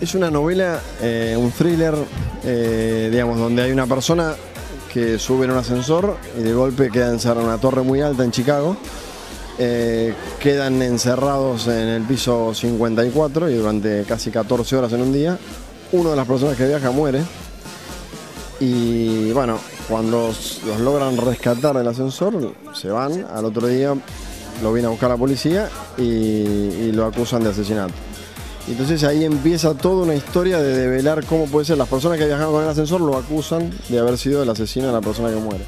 Es una novela, eh, un thriller, eh, digamos, donde hay una persona que sube en un ascensor y de golpe queda encerrada en una torre muy alta en Chicago. Eh, quedan encerrados en el piso 54 y durante casi 14 horas en un día, una de las personas que viaja muere. Y bueno, cuando los logran rescatar del ascensor, se van, al otro día lo viene a buscar la policía y lo acusan de asesinato. Y Entonces ahí empieza toda una historia de develar cómo puede ser. Las personas que viajaban con el ascensor lo acusan de haber sido el asesino de la persona que muere.